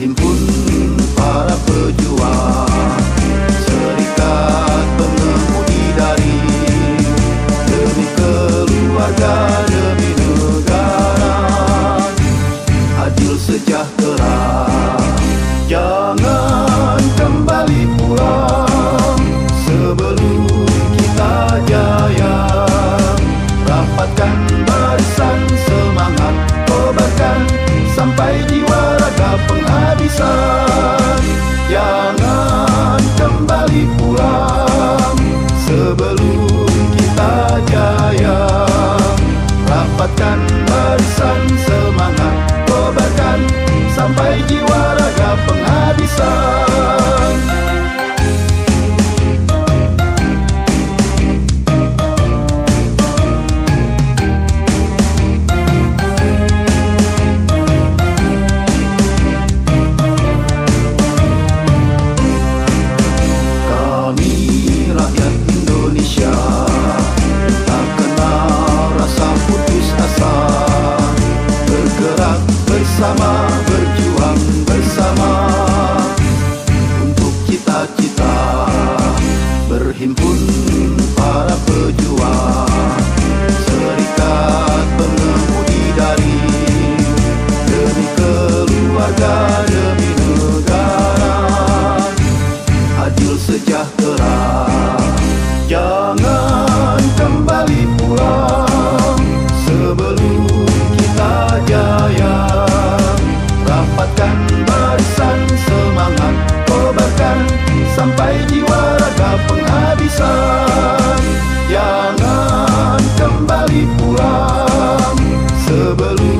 Himpun para pejuang sebelum kita jaya Rapatkan bersama. berhimpun para pejuang. Babaloo.